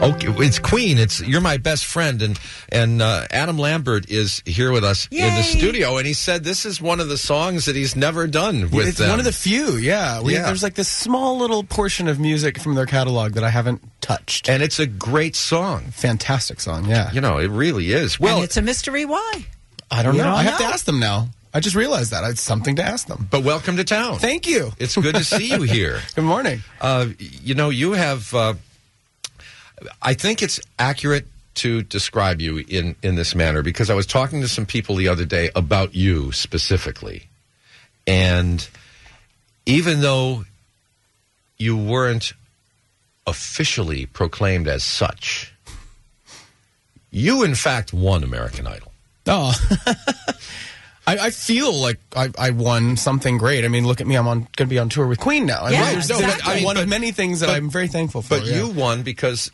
Okay, it's Queen. It's you're my best friend, and and uh, Adam Lambert is here with us in the studio, and he said this is one of the songs that he's never done with it's them. one of the few, yeah. We, Yeah. There's like this small little portion of music from their catalog that I haven't touched. and it's a great song. Fantastic song, yeah. You know, it really is. Well, and it's a mystery why. I don't You know. don't I have to ask them now. I just realized that. It's something to ask them. but welcome to town. Thank you. It's good to see you here. Good morning. Uh, you know, you have. Uh, I think it's accurate to describe you in in this manner because I was talking to some people the other day about you specifically, and even though you weren't officially proclaimed as such, you in fact won American Idol. Oh. I, I feel like I, I won something great. I mean, look at me. I'm on going to be on tour with Queen now. I Yeah, mean, there's no- I one But- many things that but- I'm very thankful for. But yeah. you won because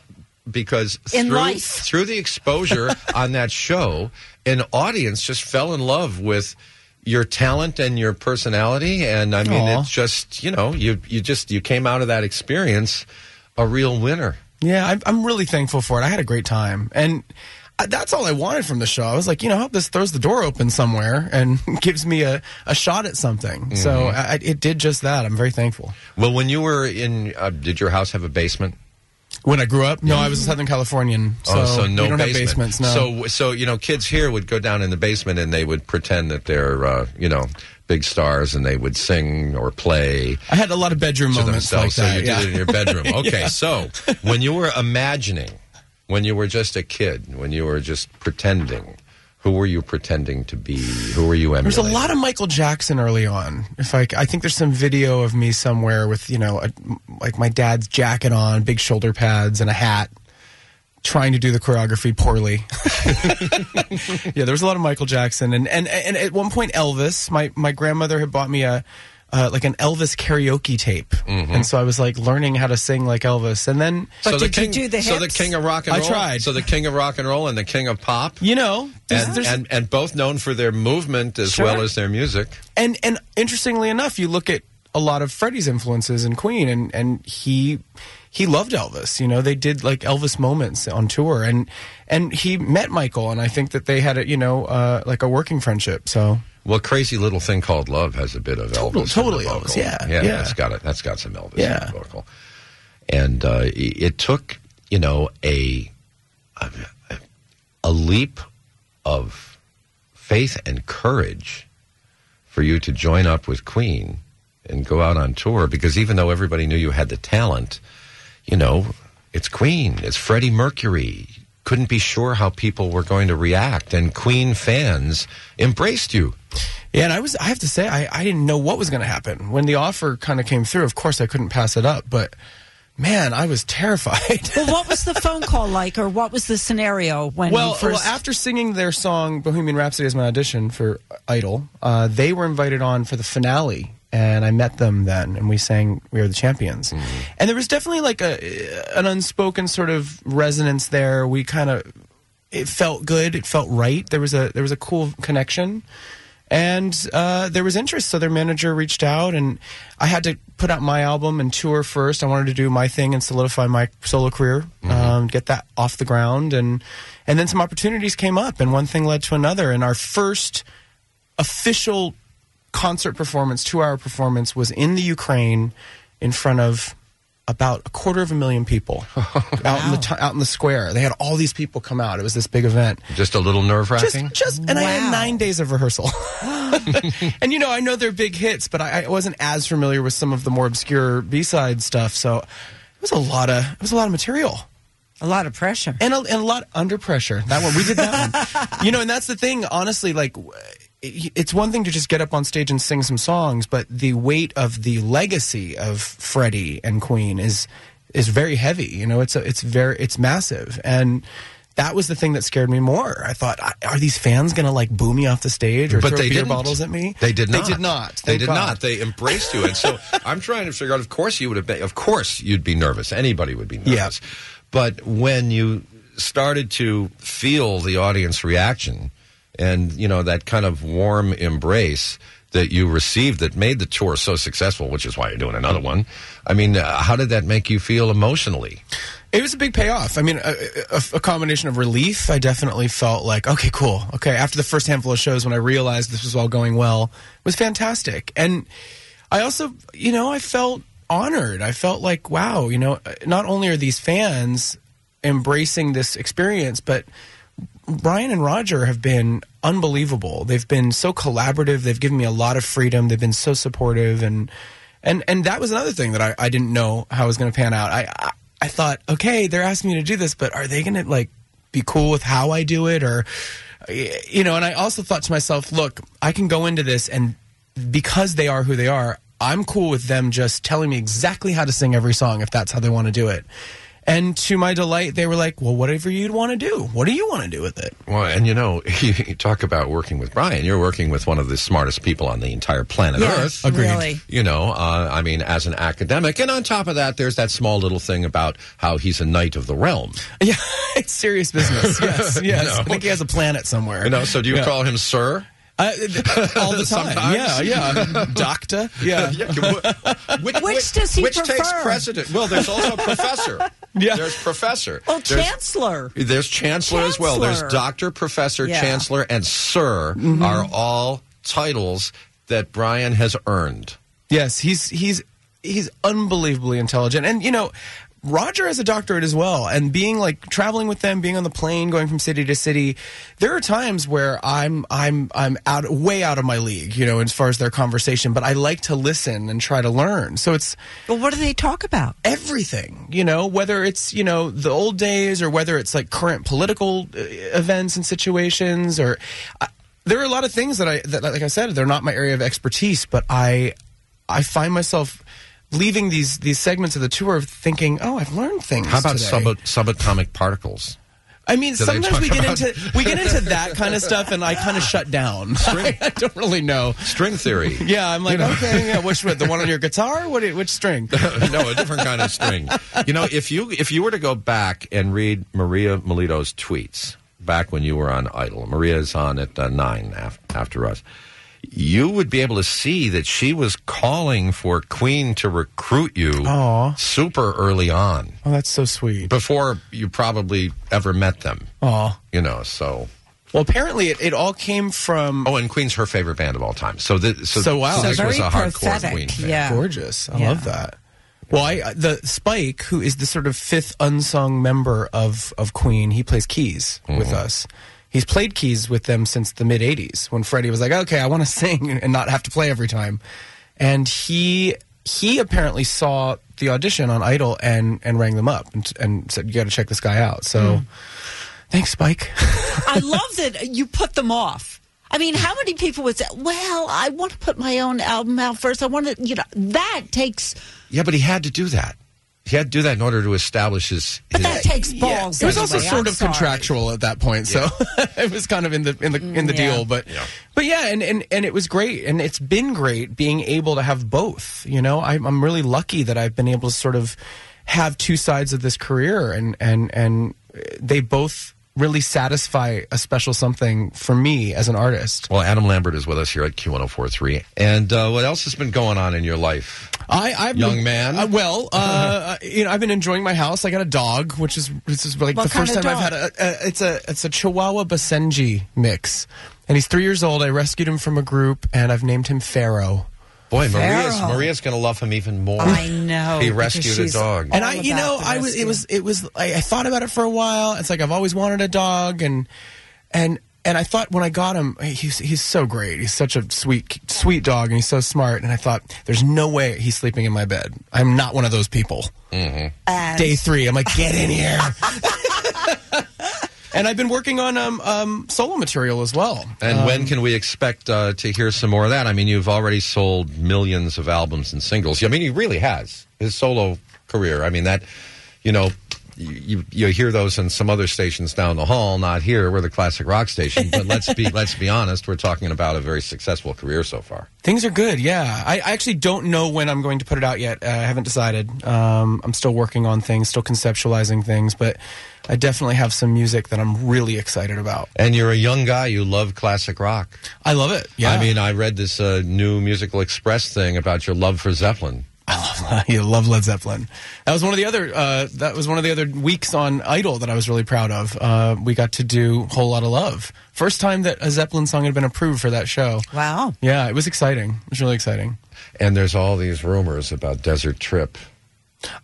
because In through life. through the exposure on that show, an audience just fell in love with your talent and your personality, and I mean, Aw. it's just you know you you just you came out of that experience a real winner. Yeah, I'm, I'm really thankful for it. I had a great time, and I, that's all I wanted from the show. I was like, you know, I hope this throws the door open somewhere and gives me a, a shot at something. So Mm-hmm. I, it did just that. I'm very thankful. Well, when you were in, uh, did your house have a basement? When I grew up, no, I was a Southern Californian, so, oh, so no we don't basement. have basements. No, So, so you know, kids here would go down in the basement and they would pretend that they're, uh, you know, big stars, and they would sing or play I had a lot of bedroom moments like themselves. so that. you yeah. did it in your bedroom. Okay, so when you were imagining, when you were just a kid, when you were just pretending, who were you pretending to be? Who were you emulating? There's a lot of Michael Jackson early on. If I, I think there's some video of me somewhere with you know, a, like my dad's jacket on, big shoulder pads, and a hat, trying to do the choreography poorly. yeah, there was a lot of Michael Jackson, and and and at one point Elvis. My my grandmother had bought me a. Uh, like an Elvis karaoke tape, Mm-hmm. and so I was like learning how to sing like Elvis, and then But so the did you king, do the so the king of rock and roll. I tried. So the king of rock and roll and the king of pop, you know, there's, and, there's, and and both known for their movement as Sure. well as their music. and and interestingly enough, you look at a lot of Freddie's influences in Queen, and and he he loved Elvis. You know, they did like Elvis moments on tour, and and he met Michael, and I think that they had a you know uh, like a working friendship. So Well, crazy little thing called love has a bit of Total- Elvis. totally in the Elvis, vocal. yeah, yeah, yeah. That's got it. That's got some Elvis Yeah. in the vocal. And uh, it it took you know a, a a leap of faith and courage for you to join up with Queen and go out on tour because even though everybody knew you had the talent, you know, it's Queen, it's Freddie Mercury. Couldn't be sure how people were going to react, and Queen fans embraced you. Yeah, and I was I have to say I I didn't know what was going to happen when the offer kind of came through. Of course, I couldn't pass it up, but man, I was terrified. Well, what was the phone call like, or what was the scenario when Well, you first? well, after singing their song "Bohemian Rhapsody" as my audition for Idol, uh, they were invited on for the finale, and I met them then, and we sang "We Are the Champions." And there was definitely like a an unspoken sort of resonance there. We kind of it felt good, it felt right. There was a there was a cool connection. And uh, there was interest, so their manager reached out, and I had to put out my album and tour first. I wanted to do my thing and solidify my solo career, um, get that off the ground, and and then some opportunities came up, and one thing led to another. And our first official concert performance, two-hour performance, was in the Ukraine, in front of about a quarter of a million people oh, out in the t- out in the square. They had all these people come out. It was this big event. Just a little nerve wracking. Just, just, and I had nine days of rehearsal. and you know, I know they're big hits, but I, I wasn't as familiar with some of the more obscure B side stuff. So it was a lot of it was a lot of material. a lot of pressure. And a, and a lot under pressure. That one we did that one. You know, and that's the thing. Honestly, like w- it- it's one thing to just get up on stage and sing some songs, but the weight of the legacy of Freddie and Queen is is very heavy. You know, it's a, it's very it's massive and. That was the thing that scared me more. I thought, are these fans going to like boo me off the stage or but throw they beer didn't. bottles at me? They did not. They did not. They did God. not. They embraced you, and so I'm trying to figure out. Of course, you would have been. Of course, you'd be nervous. Anybody would be nervous. Yeah. But when you started to feel the audience reaction, and you know that kind of warm embrace, that you received that made the tour so successful, which is why you're doing another one. I mean, uh, how did that make you feel emotionally? It was a big payoff. I mean, a, a, a, combination of relief. I definitely felt like, okay, cool. Okay, after the first handful of shows, when I realized this was all going well, was fantastic. And I also, you know, I felt honored. I felt like, wow, you know, not only are these fans embracing this experience, but Brian and Roger have been unbelievable. They've been so collaborative. They've given me a lot of freedom. They've been so supportive, and and and that was another thing that I, I didn't know how it was going to pan out. I, I I thought, okay, they're asking me to do this, but are they going to like be cool with how I do it, or you know? And I also thought to myself, look, I can go into this, and because they are who they are, I'm cool with them just telling me exactly how to sing every song if that's how they want to do it. And to my delight, they were like, well, whatever you'd want to do. What do you want to do with it? Well, and you know, you talk about working with Brian. You're working with one of the smartest people on the entire planet yeah, Earth. Agreed. Really. You know, uh, I mean, as an academic. And on top of that, there's that small little thing about how he's a knight of the realm. Yeah, it's serious business. Yes, yes. No. I think he has a planet somewhere. You know, so do you Yeah. call him sir? Uh, all the time. Sometimes. Yeah, yeah. Doctor. Yeah. which, Which does he Which takes prefer? precedent? Well, there's also professor. Yeah. There's professor. Well, There's- Chancellor. There's chancellor, as well. There's doctor, professor, Yeah. chancellor, and sir Mm-hmm. are all titles that Brian has earned. Yes, he's he's he's unbelievably intelligent, and you know. Roger has a doctorate as well, and being like traveling with them, being on the plane, going from city to city, there are times where I'm I'm I'm out way out of my league, you know, as far as their conversation. But I like to listen and try to learn. So it's Well, what do they talk about? everything, you know, whether it's, you know, the old days or whether it's like current political uh, events and situations or I, there are a lot of things that I that like I said they're not my area of expertise, but I I find myself leaving these these segments of the tour thinking, "Oh, I've learned things." How about sub- subatomic particles? I mean, Do sometimes we get about- into we get into that kind of stuff and I kind of shut down. I don't really know. String theory. Yeah, I'm like, okay, yeah, which one? The one on your guitar? What? Which string? no, a different kind of string. You know, if you if you were to go back and read Maria Milito's tweets back when you were on Idol, Maria is on at uh, nine af- after us. You would be able to see that she was calling for Queen to recruit you Aw. super early on, Oh, that's so sweet. before you probably ever met them. Oh, You know, so well, apparently it, it all came from oh, and Queen's her favorite band of all time. So this, so, So, wow. so So this was very a hardcore prophetic, Queen fan. yeah. gorgeous. I Yeah. love that. Well, I uh, the Spike, who is the sort of fifth unsung member of of Queen, he plays keys with mm-hmm. us. He's played keys with them since the mid '80s when Freddie was like, "Okay, I want to sing and not have to play every time," and he he apparently saw the audition on Idol and and rang them up and, and said, "You got to check this guy out." So, hmm. thanks, Spike. I love that you put them off. I mean, how many people would say, "Well, I want to put my own album out first. I want to," you know, that takes, Yeah, but he had to do that. He had to do that in order to establish his. but his that takes balls. It was also anyway. sort I'm of sorry. contractual at that point, so it was kind of in the in the in the Mm, yeah. deal. But Yeah. but yeah, and, and and it was great, and it's been great being able to have both. You know, I'm I'm really lucky that I've been able to sort of have two sides of this career, and and and they both really satisfy a special something for me as an artist. Well, Adam Lambert is with us here at Q1043. And uh, what else has been going on in your life? I, I've Young been- man? Uh, well, uh, you know, I've been enjoying my house. I got a dog, which is this is like What the first of time I've had a, a. It's a it's a Chihuahua Basenji mix, and he's three years old. I rescued him from a group, and I've named him Pharaoh. Boy, Maria's Pharaoh. Maria's going to love him even more. I know. He rescued a dog. And I, you know, I was it was it was I, I thought about it for a while. It's like I've always wanted a dog, and and and I thought when I got him, he's he's so great. He's such a sweet sweet dog, and he's so smart. And I thought, there's no way he's sleeping in my bed. I'm not one of those people. Mm-hmm. And- day three. I'm like, get in here. and I've been working on um, um, solo material as well. and Um, when can we expect uh, to hear some more of that? I mean, you've already sold millions of albums and singles. I mean, he really has his solo career. I mean, that, you know, you you hear those in some other stations down the hall, not here. We're the classic rock station, but let's be let's be honest. We're talking about a very successful career so far. Things are good, yeah. I, I actually don't know when I'm going to put it out yet. Uh, I haven't decided. Um, I'm still working on things, still conceptualizing things, but I definitely have some music that I'm really excited about. And you're a young guy. You love classic rock. I love it. Yeah, I mean, I read this uh, new Musical Express thing about your love for Zeppelin. I love, I love Led Zeppelin. That was one of the other. Uh, that was one of the other weeks on Idol that I was really proud of. Uh, we got to do "Whole Lotta Love." First time that a Zeppelin song had been approved for that show. Wow. Yeah, it was exciting. It was really exciting. And there's all these rumors about Desert Trip.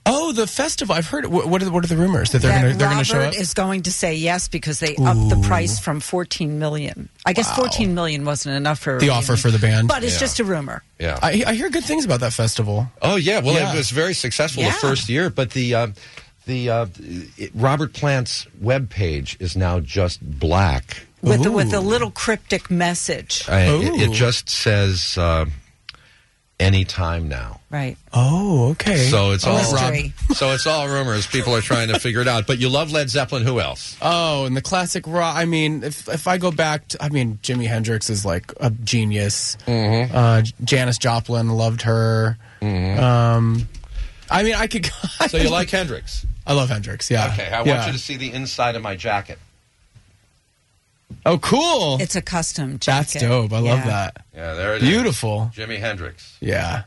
Oh, the festival! I've heard. What, what are the, what are the rumors that they're going to they're going to show up? is going to say yes because they upped the price from 14 million. I guess 14 million wasn't enough for The offer for the band. but it's Yeah. just a rumor. Yeah. I, I hear good things about that festival. Oh yeah, well Yeah. it was very successful Yeah. the first year, but the uh, the uh, it, Robert Plant's web page is now just black. With the, with a little cryptic message, Uh, it, it just says uh, anytime now. right? Oh, okay. So it's all Mystery. so it's all rumors. People are trying to figure it out. But you love Led Zeppelin. Who else? Oh, and the classic rock. I mean, if if I go back, to, I mean, Jimi Hendrix is like a genius. Mm-hmm. Uh, Janis Joplin loved her. Um, I mean, I could. So you like Hendrix? I love Hendrix. Yeah. Okay, I want Yeah. you to see the inside of my jacket. Oh, cool. It's a custom jacket. That's dope. I love that. Yeah, there it is. Beautiful. Jimi Hendrix. Yeah.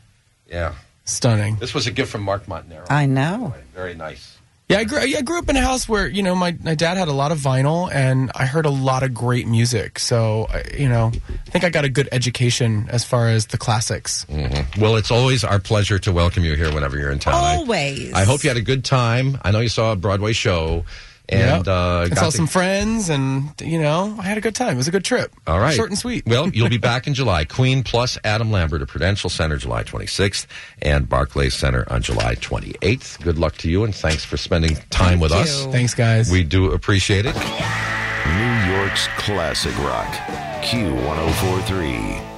Yeah, Stunning. this was a gift from Mark Montanaro. I know. Very nice. Yeah, I grew, I grew up in a house where you know my, my dad had a lot of vinyl, and I heard a lot of great music. So you know, I think I got a good education as far as the classics. Mm-hmm. Well, it's always our pleasure to welcome you here whenever you're in town. I- Always. I, hope you had a good time. I know you saw a Broadway show, and Yep. uh, I saw the- some friends, and you know, I had a good time. It was a good trip. All right. short and sweet. Well, you'll be back in July. Queen plus Adam Lambert at Prudential Center July 26th and Barclays Center on July 28th. Good luck to you, and thanks for spending time with Thank us. Thanks, guys. We do appreciate it. New York's classic rock. Q1043.